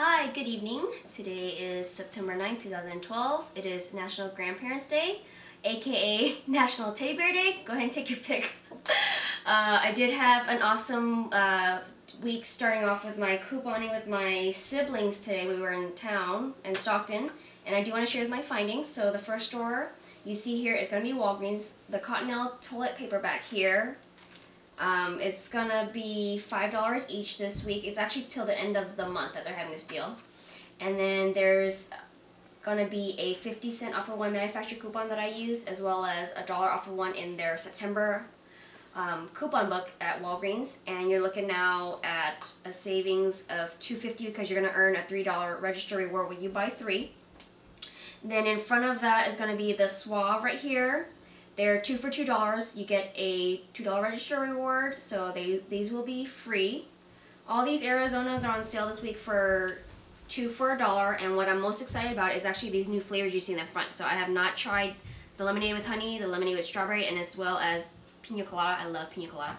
Hi, good evening. Today is September 9, 2012. It is National Grandparents Day, aka National Teddy Bear Day. Go ahead and take your pick. Uh, I did have an awesome uh, week starting off with my couponing with my siblings today. We were in town in Stockton, and I do want to share my findings. So, the first store you see here is going to be Walgreens. The Cottonelle toilet paper back here um, it's gonna be five dollars each this week. It's actually till the end of the month that they're having this deal. And then there's gonna be a 50 cent off of one manufacturer coupon that I use, as well as a dollar off of one in their September um, coupon book at Walgreens. And you're looking now at a savings of 250 because you're gonna earn a three dollar register reward when you buy three. Then in front of that is gonna be the Suave right here they're two for two dollars. You get a two dollar register reward, so they these will be free. All these Arizonas are on sale this week for two for a dollar, and what I'm most excited about is actually these new flavors you see in the front. So I have not tried the lemonade with honey, the lemonade with strawberry, and as well as pina colada. I love pina colada.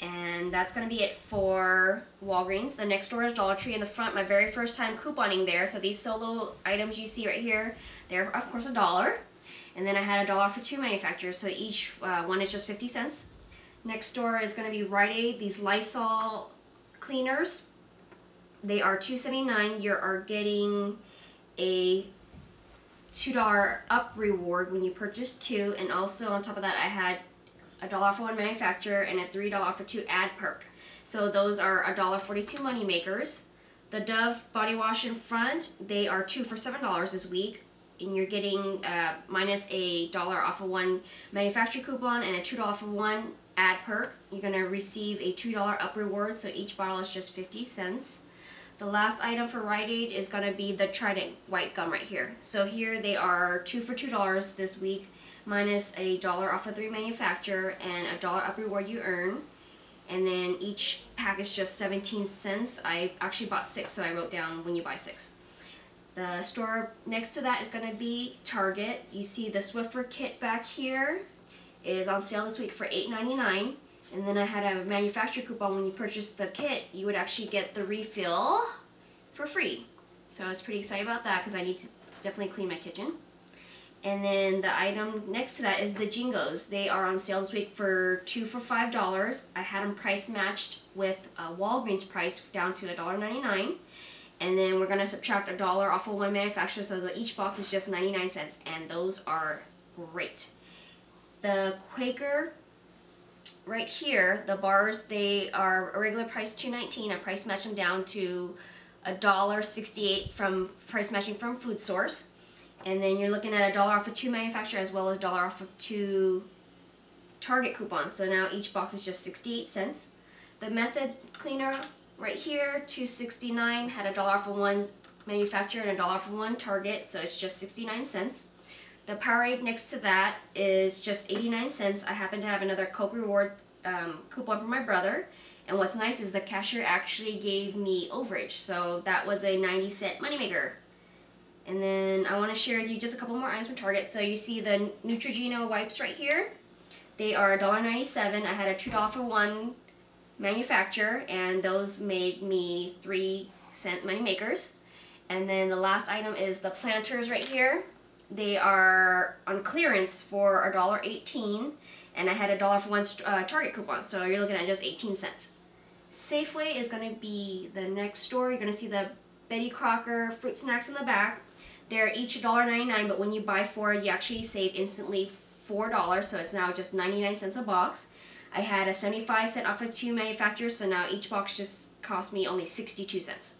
And that's going to be it for Walgreens. The next door is Dollar Tree in the front. My very first time couponing there. So these solo items you see right here, they're of course a dollar. And then I had a dollar for two manufacturers, so each uh, one is just 50 cents. Next door is going to be Rite Aid, these Lysol cleaners. They are $2.79. You are getting a $2 up reward when you purchase two. And also on top of that, I had a dollar for one manufacturer and a $3 for two ad perk. So those are a dollar 42 money makers. The Dove body wash in front, they are two for $7 this week and you're getting uh, minus a dollar off of one manufacturer coupon and a two dollar for one ad perk. You're gonna receive a two dollar up reward, so each bottle is just 50 cents. The last item for Rite Aid is gonna be the Trident white gum right here. So here they are two for two dollars this week, minus a dollar off of three manufacturer and a dollar up reward you earn. And then each pack is just 17 cents. I actually bought six, so I wrote down when you buy six. The store next to that is going to be Target. You see the Swiffer kit back here is on sale this week for $8.99. And then I had a manufacturer coupon when you purchased the kit, you would actually get the refill for free. So I was pretty excited about that because I need to definitely clean my kitchen. And then the item next to that is the Jingos. They are on sale this week for two for five dollars. I had them price matched with a Walgreens price down to $1.99 and then we're going to subtract a dollar off of one manufacturer so that each box is just 99 cents and those are great. The Quaker right here the bars they are a regular price 219 I price match them down to a dollar 68 from price matching from food source. And then you're looking at a dollar off of two manufacturer as well as a dollar off of two Target coupons. So now each box is just 68 cents. The method cleaner right here, 269 had a dollar for one manufacturer and a dollar for one Target, so it's just 69 cents. The Powerade next to that is just 89 cents. I happen to have another Coke Reward um, coupon for my brother. And what's nice is the cashier actually gave me overage, so that was a 90 cent moneymaker. And then I want to share with you just a couple more items from Target. So you see the Neutrogena wipes right here. They are $1.97. I had a $2 for one manufacturer, and those made me three cent money makers. And then the last item is the planters right here. They are on clearance for a dollar eighteen, and I had a dollar for one uh, Target coupon, so you're looking at just 18 cents. Safeway is going to be the next store. You're going to see the Betty Crocker fruit snacks in the back. They're each $1.99, but when you buy four, you actually save instantly $4, so it's now just 99 cents a box. I had a 75 cent off of two manufacturers, so now each box just cost me only 62 cents.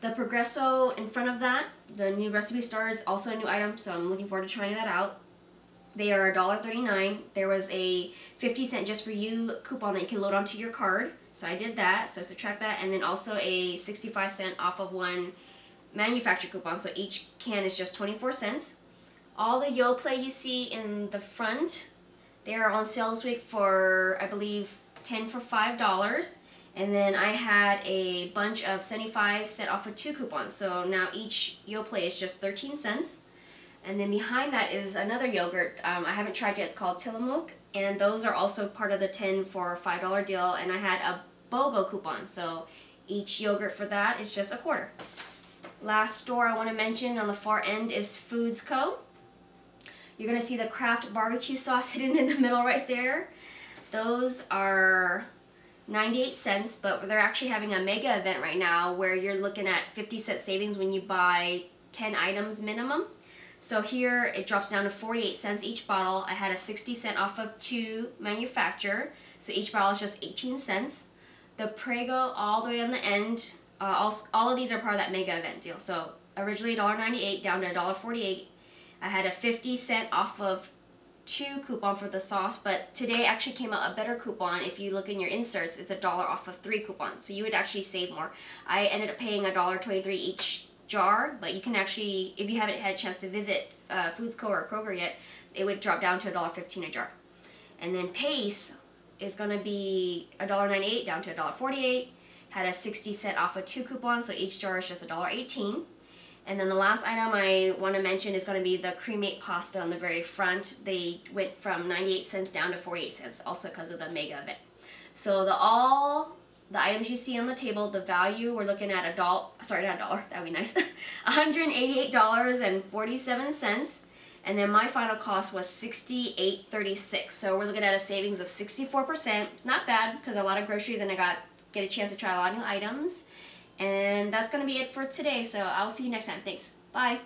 The Progresso in front of that, the new Recipe Star is also a new item, so I'm looking forward to trying that out. They are $1.39. There was a 50 cent just for you coupon that you can load onto your card, so I did that, so subtract that, and then also a 65 cent off of one manufacturer coupon, so each can is just 24 cents. All the Yoplait you see in the front they are on sale this week for, I believe, 10 for $5. And then I had a bunch of 75 set off of two coupons. So now each Yoplait is just 13 cents. And then behind that is another yogurt. Um, I haven't tried yet. It's called Tillamook. And those are also part of the 10 for $5 deal. And I had a BOGO coupon. So each yogurt for that is just a quarter. Last store I want to mention on the far end is Foods Co. You're to see the Kraft barbecue sauce hidden in the middle right there. Those are 98 cents, but they're actually having a mega event right now where you're looking at 50 cent savings when you buy 10 items minimum. So here it drops down to 48 cents each bottle. I had a 60 cent off of two manufacturer, so each bottle is just 18 cents. The Prego all the way on the end, uh, all, all of these are part of that mega event deal. So originally $1.98 down to $1.48. I had a 50 cent off of two coupon for the sauce, but today actually came out a better coupon. If you look in your inserts, it's a dollar off of three coupons, so you would actually save more. I ended up paying a dollar twenty-three each jar, but you can actually, if you haven't had a chance to visit uh, Foods Co or Kroger yet, it would drop down to a dollar fifteen a jar. And then Pace is going to be a dollar ninety-eight down to a dollar forty-eight. Had a sixty cent off of two coupons, so each jar is just a dollar eighteen. And then the last item I want to mention is going to be the Creamette pasta on the very front. They went from 98 cents down to 48 cents, also because of the mega event. So the all the items you see on the table, the value we're looking at a dollar. Sorry, not a dollar. That would be nice. 188 dollars and 47 cents. And then my final cost was 68.36. So we're looking at a savings of 64%. It's not bad because a lot of groceries and I got get a chance to try a lot of new items. And that's going to be it for today. So I'll see you next time. Thanks. Bye.